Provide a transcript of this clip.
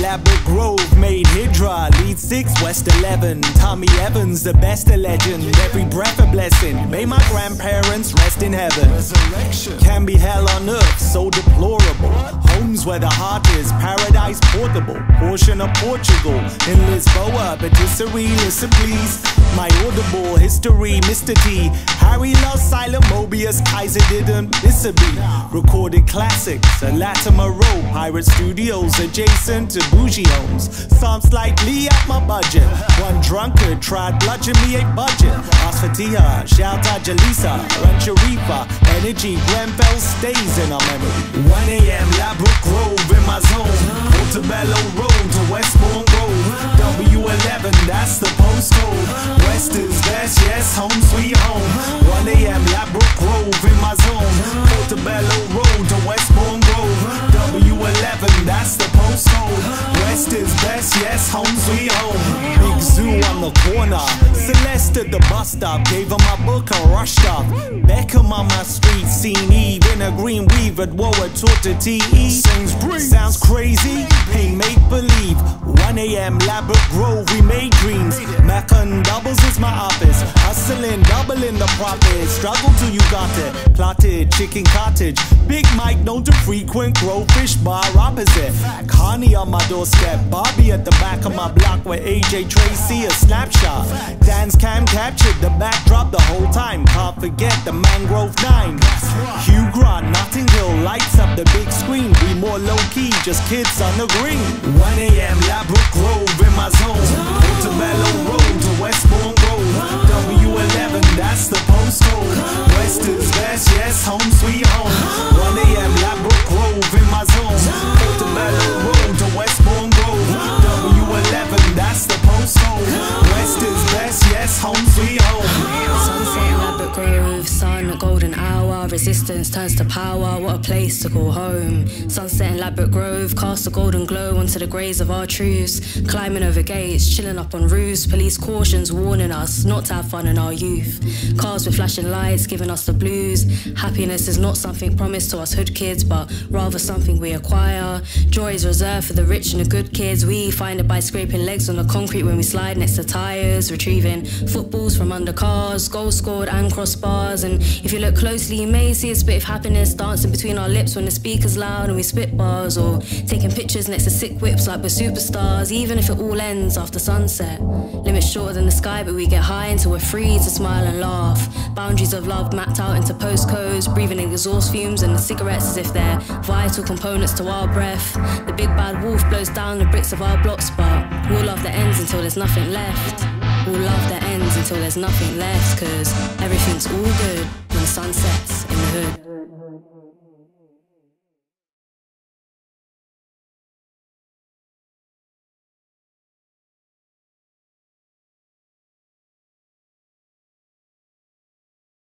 Ladbroke Grove made Hydra, lead 6, West 11. Tommy Evans, the best a legend. Every breath a blessing. May my grandparents rest in heaven. Resurrection. Can be hell on earth, so deplorable. Homes where the heart is, paradise portable. Portion of Portugal, in Lisboa, patisserie, listen please. My audible history, Mr. T. Harry loves silent Mobius, Kaiser didn't miss a beat. Recorded classics, a Latimer Road, Pirate Studios adjacent to bougie homes. Some slightly out my budget. One drunkard tried bludgeon me a budget. Ask for Tia, shout out Jalisa, Reaper, Energy, Grenfell stays in our memory. 1 a.m. Ladbroke Grove in my zone. Portobello Road to Westbourne Grove. W11, that's the postcode. West is best, yes, home sweet home. Home sweet home. Big zoo on the corner. Celeste at the bus stop, gave her my book and rushed off. Beckham on my street, seen Eve in a green weave at Woolworth taught to TE. Sounds crazy, ain't make believe. 1 a.m. Ladbroke Grove, we made dreams. Meccan doubles is my office. Hustling, doubling the profits. Struggle till you got it. Chicken cottage. Big Mike known to frequent Growfish bar opposite. Connie on my doorstep. Bobby at the back of my block where AJ Tracey a snapshot. Dan's cam captured the backdrop the whole time. Can't forget the Mangrove 9. Hugh Grant, Notting Hill lights up the big screen. We more low key, just kids on the green. 1 a.m. Ladbroke Grove in my zone. Resistance turns to power. What a place to call home. Sunset in Ladbroke Grove, cast a golden glow onto the graves of our truths. Climbing over gates, chilling up on roofs. Police cautions warning us not to have fun in our youth. Cars with flashing lights giving us the blues. Happiness is not something promised to us hood kids, but rather something we acquire. Joy is reserved for the rich and the good kids. We find it by scraping legs on the concrete when we slide next to tires, retrieving footballs from under cars, goals scored and crossbars. And if you look closely, you may see a spit of happiness dancing between our lips when the speaker's loud and we spit bars, or taking pictures next to sick whips like we're superstars. Even if it all ends after sunset, limits shorter than the sky, but we get high until we're free to smile and laugh. Boundaries of love mapped out into postcodes, breathing in exhaust fumes and the cigarettes as if they're vital components to our breath. The big bad wolf blows down the bricks of our blocks, but all love that ends until there's nothing left. All love that ends until there's nothing left, cause everything's all good